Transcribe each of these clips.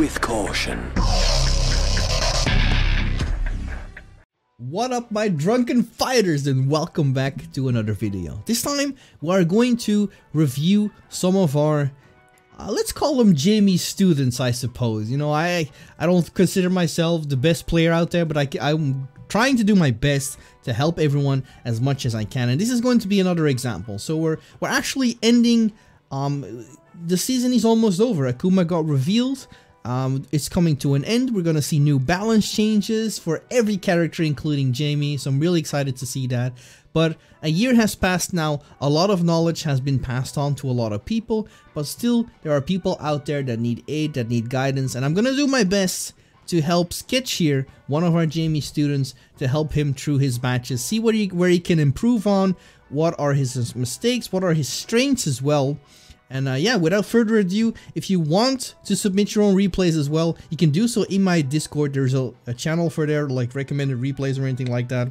with Kaution. What up my drunken fighters and welcome back to another video. This time we are going to review some of our uh, let's call them Jamie students I suppose. You know I I don't consider myself the best player out there but I, I'm trying to do my best to help everyone as much as I can and this is going to be another example. So we're we're actually ending um the season is almost over. Akuma got revealed um, it's coming to an end. We're going to see new balance changes for every character, including Jamie. So I'm really excited to see that. But a year has passed now. A lot of knowledge has been passed on to a lot of people. But still, there are people out there that need aid, that need guidance. And I'm going to do my best to help Zketch here, one of our Jamie students, to help him through his matches. See what he, where he can improve on. What are his mistakes? What are his strengths as well? And uh, yeah, without further ado, if you want to submit your own replays as well, you can do so in my Discord. There's a, a channel for there, like recommended replays or anything like that.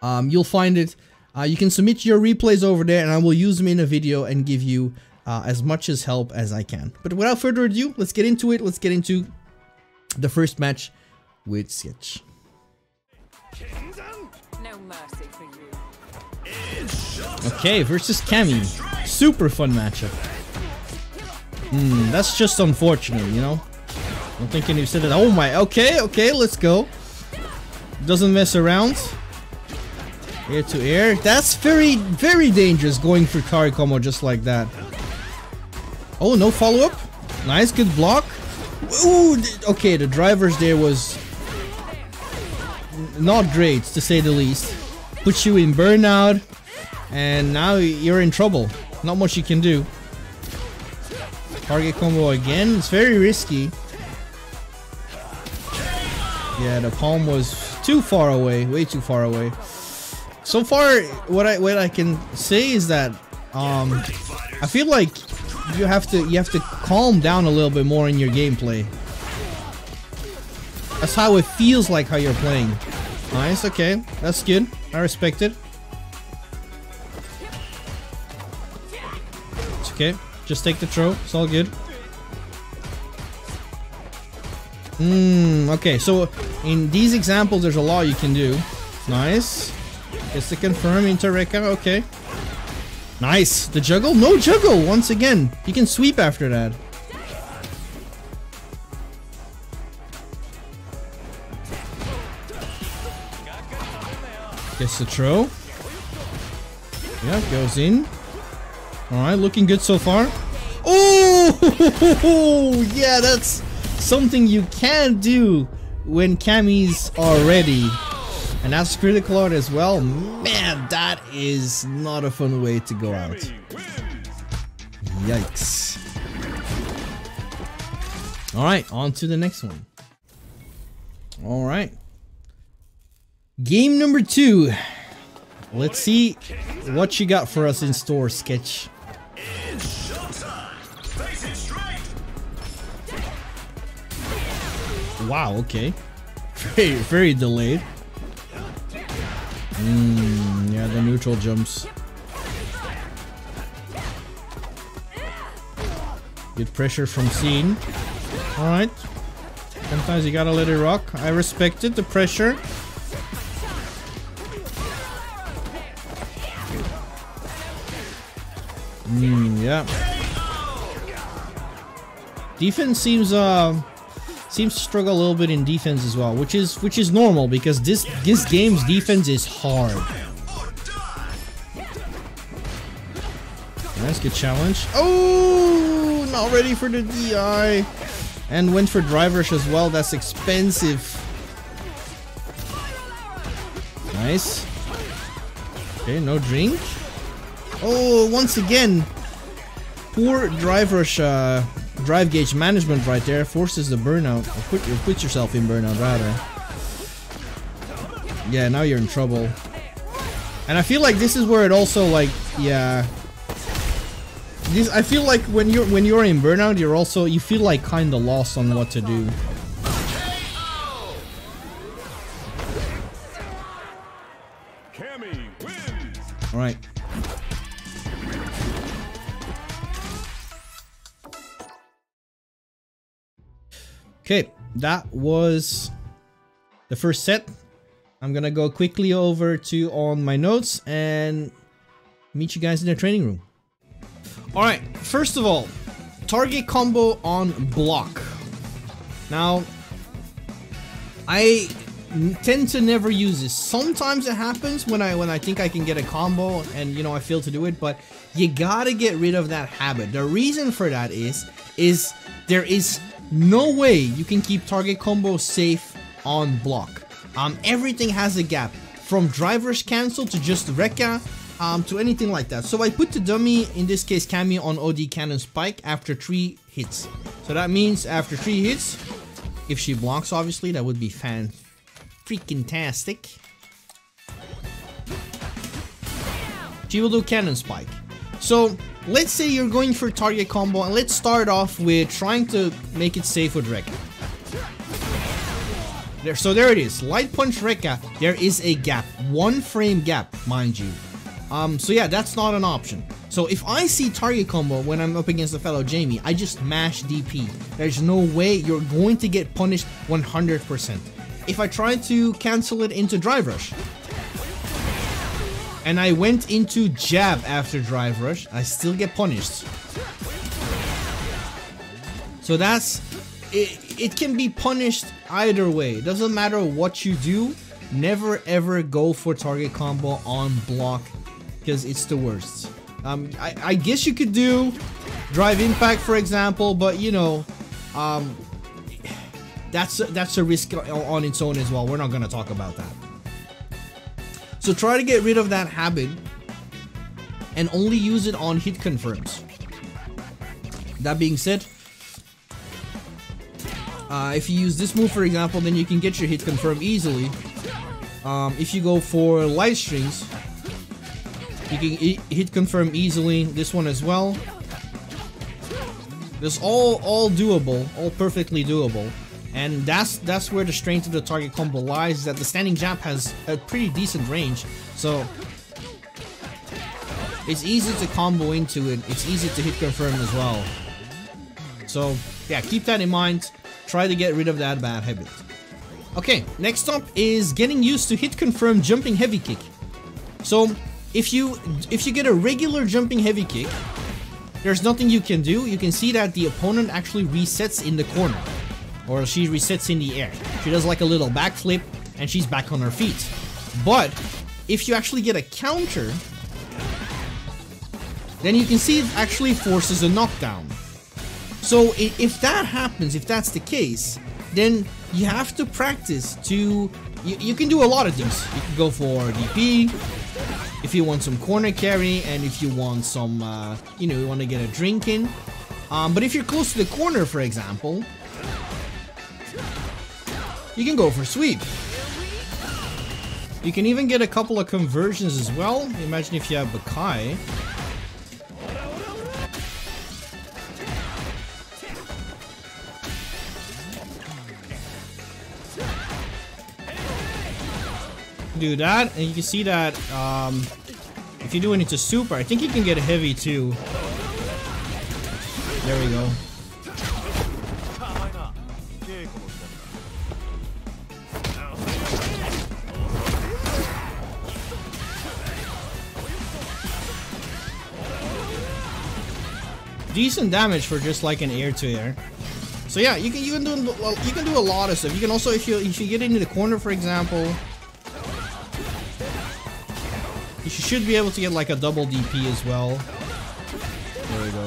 Um, you'll find it. Uh, you can submit your replays over there and I will use them in a video and give you uh, as much as help as I can. But without further ado, let's get into it. Let's get into the first match with Zketch. No mercy for you. Okay, versus Cammy. Super fun matchup. Hmm, that's just unfortunate, you know? I'm thinking you said it. Oh my, okay, okay, let's go. Doesn't mess around. Air to air. That's very, very dangerous going for Kari just like that. Oh, no follow-up. Nice, good block. Ooh, okay, the drivers there was not great, to say the least. Puts you in burnout, and now you're in trouble. Not much you can do. Target combo again. It's very risky. Yeah, the palm was too far away. Way too far away. So far, what I what I can say is that um, I feel like you have to you have to calm down a little bit more in your gameplay. That's how it feels like how you're playing. Nice, okay. That's good. I respect it. Okay. Just take the throw. It's all good. Hmm, okay. So, in these examples, there's a lot you can do. Nice. Just to confirm, into Rekka. Okay. Nice. The juggle? No juggle, once again. You can sweep after that. Gets the throw. Yeah, goes in. Alright, looking good so far. Oh, yeah, that's something you can't do when camis are ready. And that's critical art as well. Man, that is not a fun way to go out. Yikes. Alright, on to the next one. Alright. Game number two. Let's see what you got for us in store, Zketch. Wow, okay. Very, very delayed. Mm, yeah, the neutral jumps. Good pressure from Scene. Alright. Sometimes you gotta let it rock. I respected the pressure. Mm, yeah. Defense seems uh seems to struggle a little bit in defense as well, which is which is normal because this this game's defense is hard. Nice, good challenge. Oh, not ready for the DI. And went for drivers as well. That's expensive. Nice. Okay, no drink. Oh, once again, poor driver's uh, drive gauge management right there forces the burnout. Or put, or yourself in burnout rather. Yeah, now you're in trouble. And I feel like this is where it also like, yeah. This, I feel like when you're when you're in burnout, you're also you feel like kind of lost on what to do. Okay, that was the first set. I'm gonna go quickly over to on my notes and meet you guys in the training room. Alright, first of all, target combo on block. Now, I tend to never use this. Sometimes it happens when I when I think I can get a combo and you know I fail to do it, but you gotta get rid of that habit. The reason for that is is there is no way you can keep target combo safe on block. Um, everything has a gap from driver's cancel to just Rekka um, to anything like that. So I put the dummy, in this case Cammy, on OD Cannon Spike after 3 hits. So that means after 3 hits, if she blocks obviously, that would be fan freaking tastic. She will do Cannon Spike. So let's say you're going for target combo and let's start off with trying to make it safe with Rekka. There, so there it is, Light Punch Rekka, there is a gap, one frame gap, mind you. Um, so yeah, that's not an option. So if I see target combo when I'm up against a fellow Jamie, I just mash DP. There's no way you're going to get punished 100%. If I try to cancel it into Drive Rush, and I went into jab after drive rush, I still get punished. So that's, it, it can be punished either way. Doesn't matter what you do, never ever go for target combo on block because it's the worst. Um, I, I guess you could do drive impact for example, but you know, um, that's, that's a risk on its own as well. We're not going to talk about that. So try to get rid of that habit and only use it on hit confirms. That being said, uh, if you use this move for example, then you can get your hit confirm easily. Um, if you go for light strings, you can hit confirm easily. This one as well. This all all doable, all perfectly doable. And that's that's where the strength of the target combo lies, is that the standing jab has a pretty decent range. So it's easy to combo into it. It's easy to hit confirm as well. So yeah, keep that in mind. Try to get rid of that bad habit. Okay, next up is getting used to hit confirm jumping heavy kick. So if you if you get a regular jumping heavy kick, there's nothing you can do. You can see that the opponent actually resets in the corner or she resets in the air. She does like a little backflip and she's back on her feet. But if you actually get a counter, then you can see it actually forces a knockdown. So if that happens, if that's the case, then you have to practice to... You, you can do a lot of things. You can go for DP, if you want some corner carry, and if you want some, uh, you know, you want to get a drink in. Um, but if you're close to the corner, for example, you can go for sweep. You can even get a couple of conversions as well. Imagine if you have Bakkai. Do that, and you can see that um, if you do it into super, I think you can get a heavy too. There we go. Decent damage for just like an air to air. So yeah, you can you can do you can do a lot of stuff. You can also if you if you get into the corner, for example, you should be able to get like a double DP as well. There we go.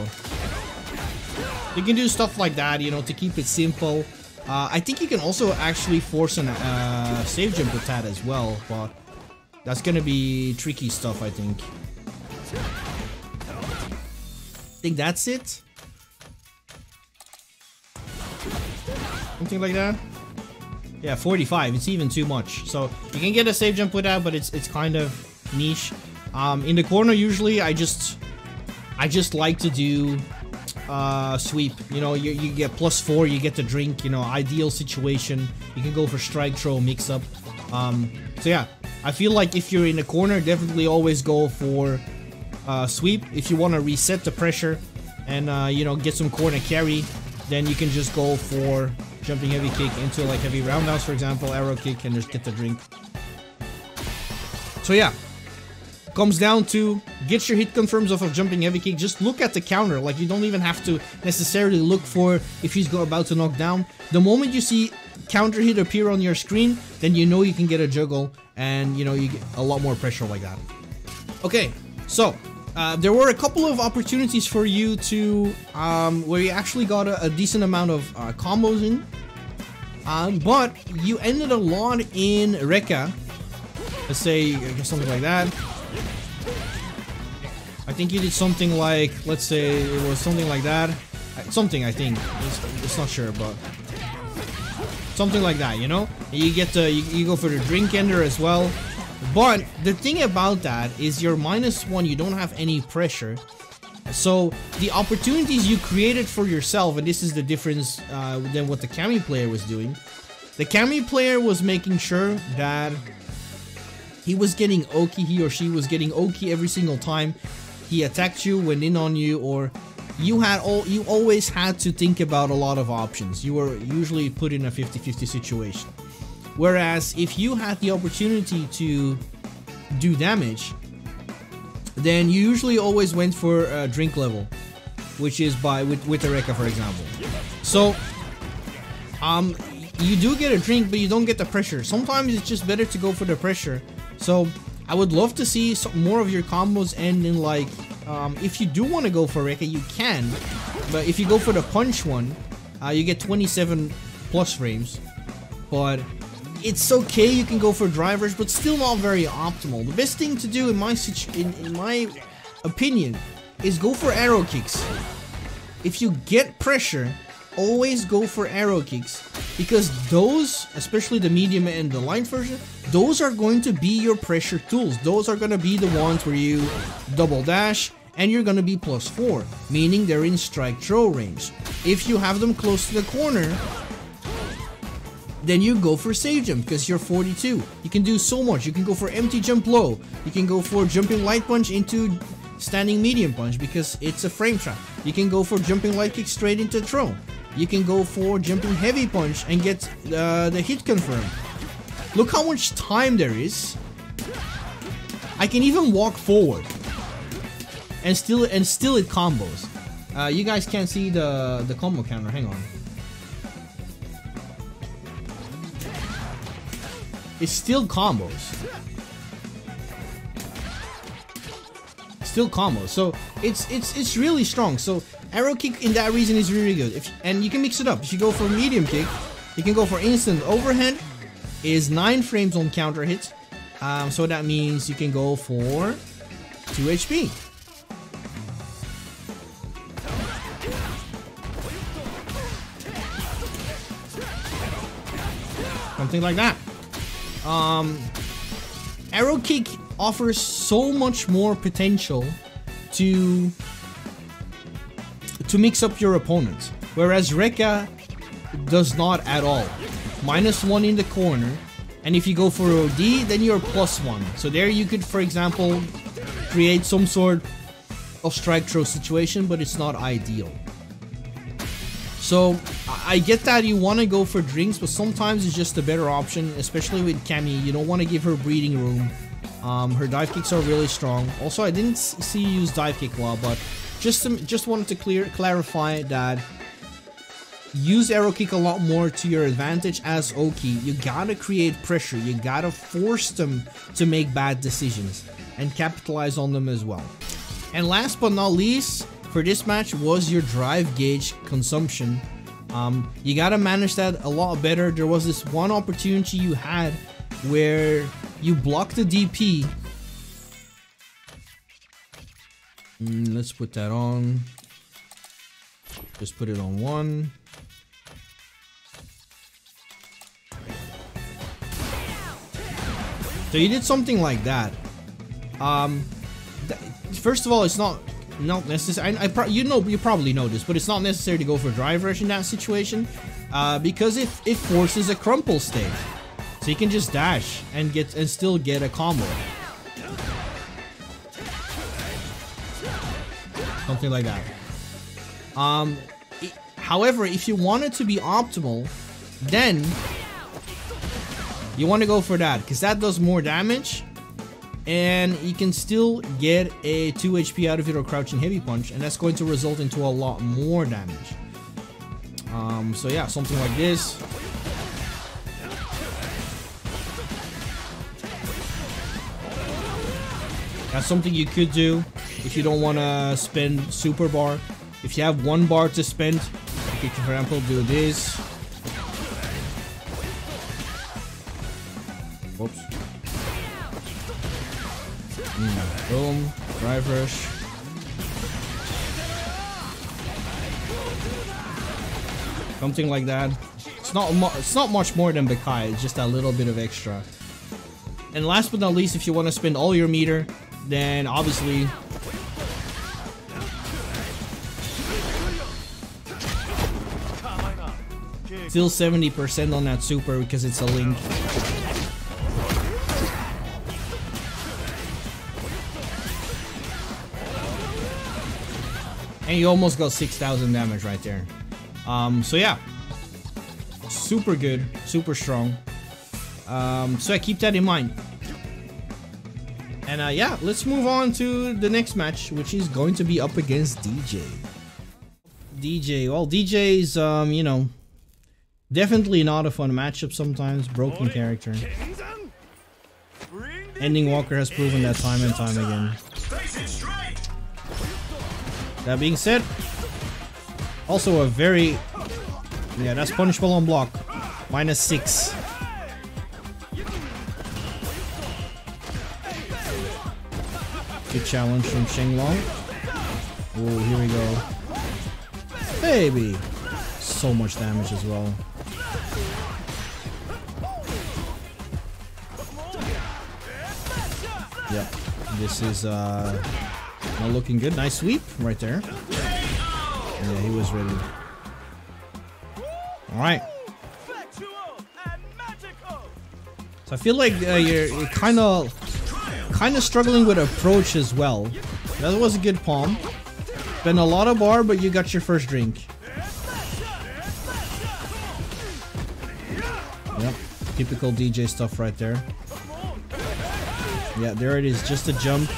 You can do stuff like that, you know, to keep it simple. Uh, I think you can also actually force an uh, save jump with that as well, but that's gonna be tricky stuff, I think think that's it. Something like that. Yeah, 45. It's even too much. So you can get a save jump with that, but it's it's kind of niche. Um, in the corner, usually I just I just like to do uh, sweep. You know, you, you get plus four, you get the drink. You know, ideal situation. You can go for strike throw mix up. Um, so yeah, I feel like if you're in the corner, definitely always go for uh, sweep. If you want to reset the pressure and, uh, you know, get some corner carry, then you can just go for jumping heavy kick into like heavy roundhouse, for example, arrow kick, and just get the drink. So yeah, comes down to get your hit confirms off of jumping heavy kick. Just look at the counter. Like you don't even have to necessarily look for if he's about to knock down. The moment you see counter hit appear on your screen, then you know you can get a juggle and you know you get a lot more pressure like that. Okay, so uh, there were a couple of opportunities for you to um, where you actually got a, a decent amount of uh, combos in, um, but you ended a lot in Rekka. Let's say something like that. I think you did something like, let's say it was something like that. Uh, something I think. It's, it's not sure, but something like that. You know, you get to you, you go for the drink ender as well. But the thing about that is you're minus one, you don't have any pressure. So the opportunities you created for yourself, and this is the difference uh, than what the Cammy player was doing. The Cammy player was making sure that he was getting Oki, he or she was getting Oki every single time he attacked you, went in on you, or you had all you always had to think about a lot of options. You were usually put in a 50-50 situation. Whereas if you had the opportunity to do damage, then you usually always went for a drink level, which is by with with Rekka, for example. So, um, you do get a drink, but you don't get the pressure. Sometimes it's just better to go for the pressure. So, I would love to see some more of your combos end in like, um, if you do want to go for Rekka, you can, but if you go for the punch one, uh, you get 27 plus frames. But it's okay, you can go for drivers, but still not very optimal. The best thing to do in my in, in my opinion is go for arrow kicks. If you get pressure, always go for arrow kicks because those, especially the medium and the light version, those are going to be your pressure tools. Those are going to be the ones where you double dash and you're going to be plus 4, meaning they're in strike throw range. If you have them close to the corner, then you go for save jump because you're 42. You can do so much. You can go for empty jump low. You can go for jumping light punch into standing medium punch because it's a frame trap. You can go for jumping light kick straight into throw. You can go for jumping heavy punch and get uh, the hit confirmed. Look how much time there is. I can even walk forward and still and still it combos. Uh, you guys can't see the the combo counter. Hang on. It's still combos. Still combos. So it's it's it's really strong. So arrow kick in that reason is really good. If and you can mix it up. If you go for medium kick, you can go for instant overhead. Is nine frames on counter hit. Um, so that means you can go for two HP. Something like that. Um, Arrow Kick offers so much more potential to to mix up your opponent, whereas Rekka does not at all. Minus one in the corner, and if you go for OD, then you're plus one. So there you could, for example, create some sort of strike throw situation, but it's not ideal. So I get that you want to go for drinks, but sometimes it's just a better option, especially with Cammy. You don't want to give her breathing room. Um, her dive kicks are really strong. Also, I didn't see you use dive kick a lot, but just to, just wanted to clear clarify that use arrow kick a lot more to your advantage as Oki. You gotta create pressure. You gotta force them to make bad decisions and capitalize on them as well. And last but not least, for this match was your drive gauge consumption. Um, you gotta manage that a lot better. There was this one opportunity you had where you blocked the DP. Mm, let's put that on. Just put it on one. So you did something like that. Um, th first of all, it's not not necessary. I, I you know you probably know this, but it's not necessary to go for drive rush in that situation uh, because it it forces a crumple state, so you can just dash and get and still get a combo. Something like that. Um, it, however, if you want it to be optimal, then you want to go for that because that does more damage and you can still get a 2 HP out of your crouching heavy punch and that's going to result into a lot more damage. Um, so yeah, something like this. That's something you could do if you don't want to spend super bar. If you have one bar to spend, you could, for example, do this. Boom. Drive rush. Something like that. It's not it's not much more than Bakkai, it's just a little bit of extra. And last but not least, if you want to spend all your meter, then obviously still 70% on that super because it's a link. And you almost got 6,000 damage right there. Um, so yeah. Super good. Super strong. Um, so I keep that in mind. And uh, yeah, let's move on to the next match, which is going to be up against DJ. DJ, well, DJ's, um, you know, definitely not a fun matchup sometimes. Broken character. Endingwalker has proven that time and time again. That being said, also a very... Yeah, that's punishable on block. Minus 6. Good challenge from Shenlong. Oh, here we go. Baby! So much damage as well. Yep. This is uh looking good. Nice sweep right there. Yeah, he was ready. Alright. So I feel like uh, you're, you're kind of kind of struggling with approach as well. That was a good palm. Been a lot of bar, but you got your first drink. Yep, typical DJ stuff right there. Yeah, there it is, just a jump.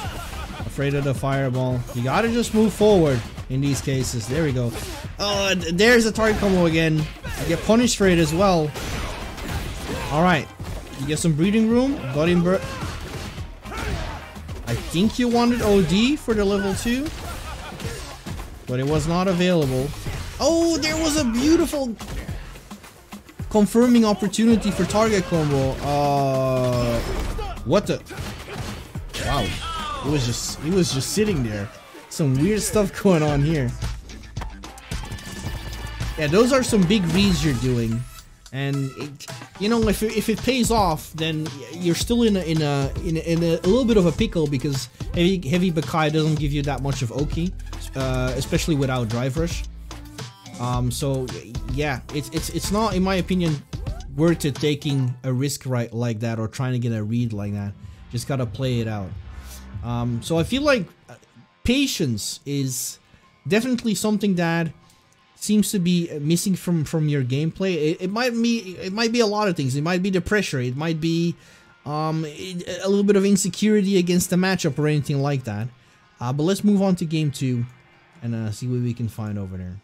Afraid of the fireball. You gotta just move forward in these cases. There we go. Oh, there's a target combo again. You get punished for it as well. Alright. You get some breathing room. Got him I think you wanted OD for the level 2. But it was not available. Oh, there was a beautiful confirming opportunity for target combo. Uh, what the? It was just, he was just sitting there. Some weird stuff going on here. Yeah, those are some big reads you're doing. And, it, you know, if it, if it pays off, then you're still in a, in a, in a, in a, little bit of a pickle because Heavy, heavy Bakkai doesn't give you that much of Oki, uh, especially without Drive Rush. Um, so, yeah, it's, it's, it's not, in my opinion, worth it taking a risk right like that or trying to get a read like that. Just gotta play it out. Um, so I feel like uh, patience is definitely something that seems to be missing from from your gameplay. It, it, might be it might be a lot of things. It might be the pressure. It might be um, a little bit of insecurity against the matchup or anything like that. Uh, but let's move on to game two and uh, see what we can find over there.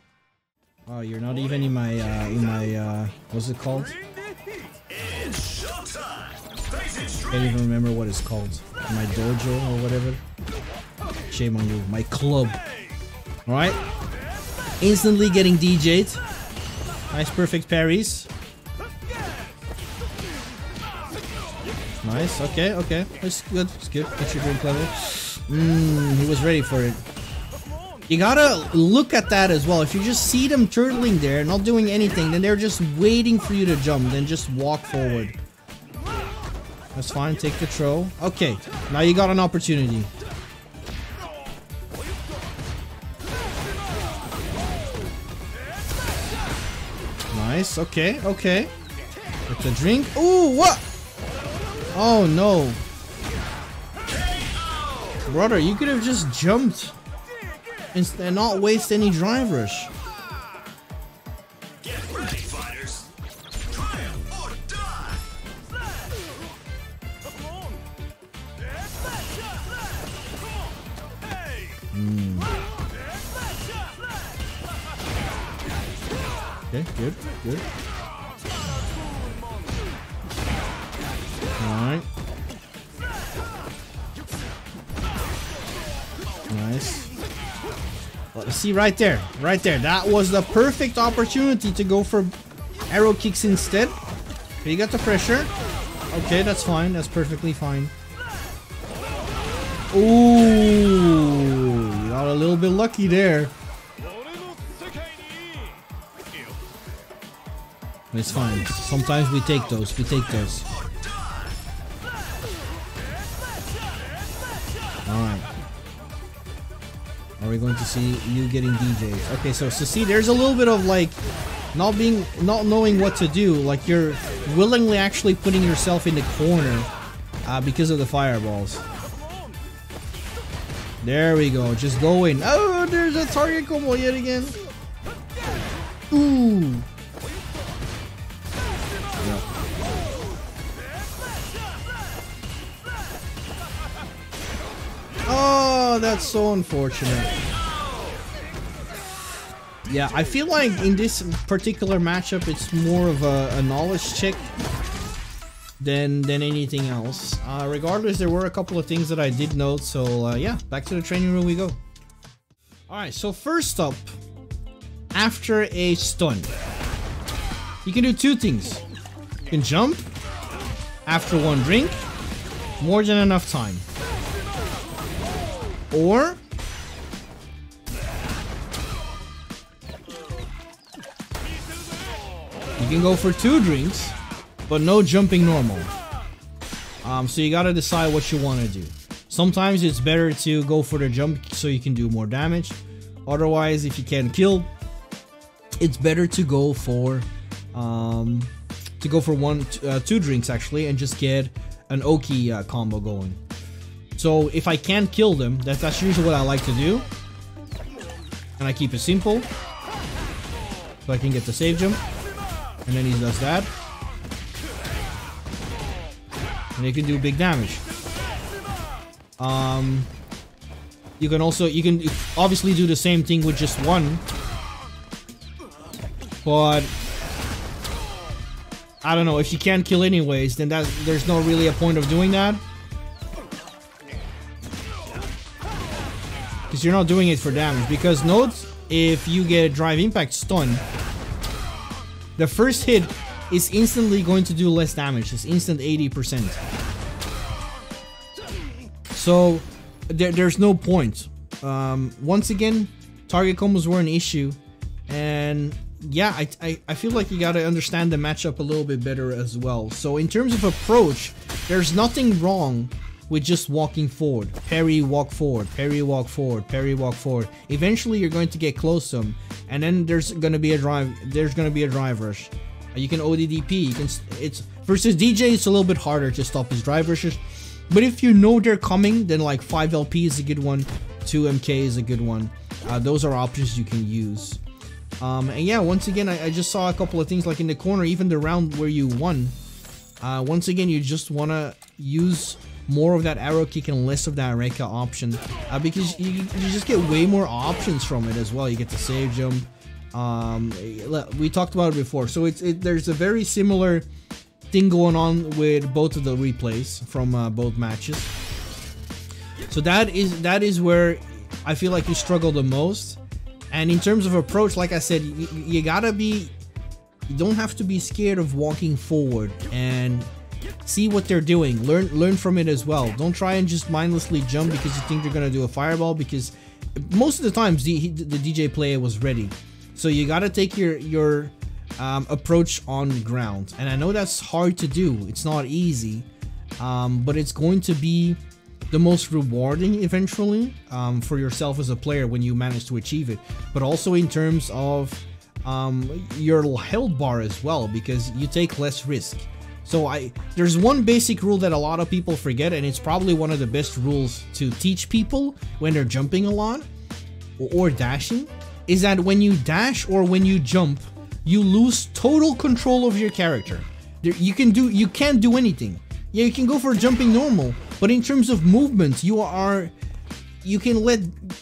Oh, you're not even in my uh, in my uh, what's it called? Can't even remember what it's called. My dojo or whatever. Shame on you. My club. Alright. Instantly getting DJ'd. Nice perfect parries. Nice. Okay, okay. It's good. It's good. That's your doing clever. Mmm, he was ready for it. You gotta look at that as well. If you just see them turtling there, not doing anything, then they're just waiting for you to jump, then just walk forward. That's fine, take throw. Okay, now you got an opportunity. Nice, okay, okay. With the drink. Ooh, what? Oh no. Brother, you could have just jumped and not waste any drive rush. Good. Alright. Nice. Well, see right there, right there. That was the perfect opportunity to go for arrow kicks instead. You got the pressure. Okay, that's fine. That's perfectly fine. Ooh, got a little bit lucky there. It's fine. Sometimes we take those. We take those. Alright. Are we going to see you getting DJs? Okay, so, so see, there's a little bit of like not being, not knowing what to do. Like you're willingly actually putting yourself in the corner uh, because of the fireballs. There we go. Just go in. Oh, there's a target combo yet again. Ooh. Oh, that's so unfortunate. Yeah, I feel like in this particular matchup, it's more of a, a knowledge check than than anything else. Uh, regardless, there were a couple of things that I did note. So uh, yeah, back to the training room we go. All right, so first up, after a stun, you can do two things. You can jump after one drink, more than enough time. Or you can go for two drinks, but no jumping normal. Um, so you gotta decide what you want to do. Sometimes it's better to go for the jump so you can do more damage. Otherwise, if you can't kill, it's better to go for um, to go for one, uh, two drinks actually, and just get an Oki uh, combo going. So if I can't kill them, that, that's usually what I like to do. And I keep it simple. So I can get the save jump. And then he does that. And he can do big damage. Um, you can also, you can obviously do the same thing with just one. But I don't know, if you can't kill anyways, then that there's no really a point of doing that. Because you're not doing it for damage. Because note, if you get a drive impact stun, the first hit is instantly going to do less damage. It's instant 80%. So, there, there's no point. Um, once again, target combos were an issue. And yeah, I, I, I feel like you gotta understand the matchup a little bit better as well. So in terms of approach, there's nothing wrong with just walking forward. Parry, walk forward, parry, walk forward, parry, walk forward. Eventually you're going to get close to them, and then there's gonna be a drive there's gonna be a drive rush. Uh, you can ODDP, you can it's versus DJ it's a little bit harder to stop his drive rushes. But if you know they're coming, then like 5 LP is a good one, 2 MK is a good one. Uh, those are options you can use. Um, and yeah, once again, I, I, just saw a couple of things like in the corner, even the round where you won. Uh, once again, you just want to use more of that arrow kick and less of that Rekka option uh, because you, you just get way more options from it as well. You get to save jump. Um, we talked about it before, so it's it, there's a very similar thing going on with both of the replays from uh, both matches. So that is that is where I feel like you struggle the most. And in terms of approach, like I said, you, you gotta be, you don't have to be scared of walking forward and see what they're doing. Learn learn from it as well. Don't try and just mindlessly jump because you think you're gonna do a fireball because most of the times the, the DJ player was ready. So you gotta take your your um, approach on the ground. And I know that's hard to do. It's not easy, um, but it's going to be the most rewarding eventually um, for yourself as a player when you manage to achieve it, but also in terms of um, your health bar as well because you take less risk. So I there's one basic rule that a lot of people forget and it's probably one of the best rules to teach people when they're jumping a lot or, or dashing is that when you dash or when you jump you lose total control of your character. You can do you can't do anything. Yeah, you can go for jumping normal, but in terms of movement, you are you can let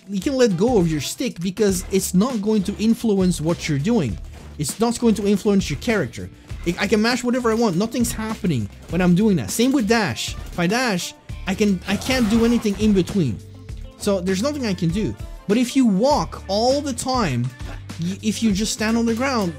you can let go of your stick because it's not going to influence what you're doing. It's not going to influence your character. I can mash whatever I want. Nothing's happening when I'm doing that. Same with dash. If I dash, I can I can't do anything in between. So there's nothing I can do. But if you walk all the time, if you just stand on the ground,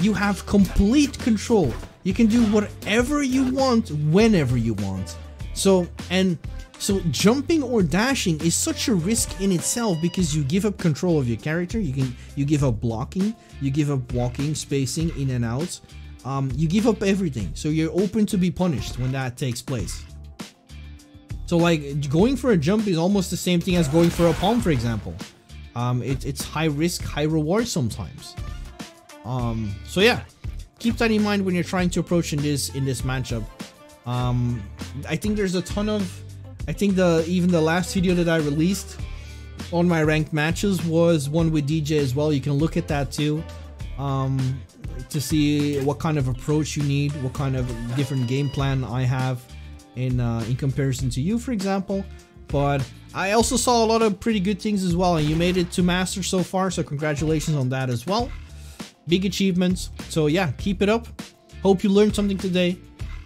you have complete control. You can do whatever you want whenever you want. So and so jumping or dashing is such a risk in itself because you give up control of your character. You can you give up blocking, you give up walking, spacing in and out. Um, you give up everything. So you're open to be punished when that takes place. So like going for a jump is almost the same thing as going for a palm, for example. Um, it, it's high risk, high reward sometimes. Um, so yeah, keep that in mind when you're trying to approach in this in this matchup. Um, I think there's a ton of, I think the even the last video that I released on my ranked matches was one with DJ as well. You can look at that too. Um, to see what kind of approach you need, what kind of different game plan I have in uh, in comparison to you, for example. But I also saw a lot of pretty good things as well, and you made it to master so far, so congratulations on that as well. Big achievements. So yeah, keep it up. Hope you learned something today,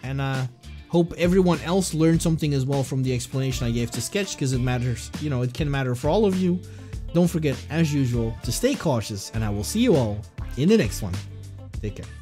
and uh, hope everyone else learned something as well from the explanation I gave to Zketch, because it matters. You know, it can matter for all of you. Don't forget, as usual, to stay cautious, and I will see you all in the next one. Take care.